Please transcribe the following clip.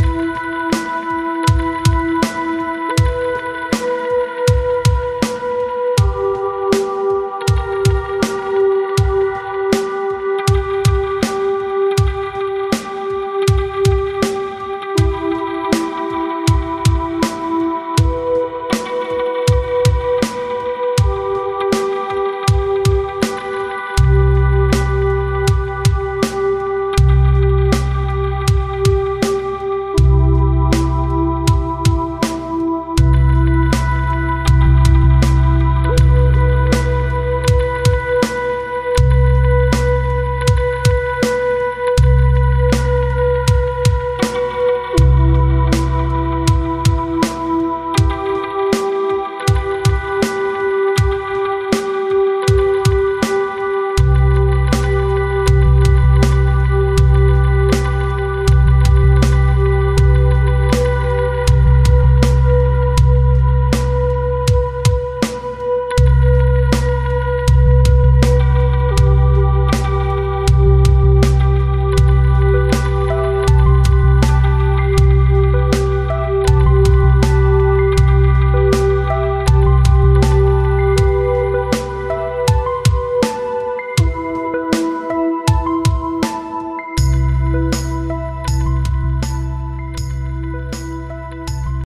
Música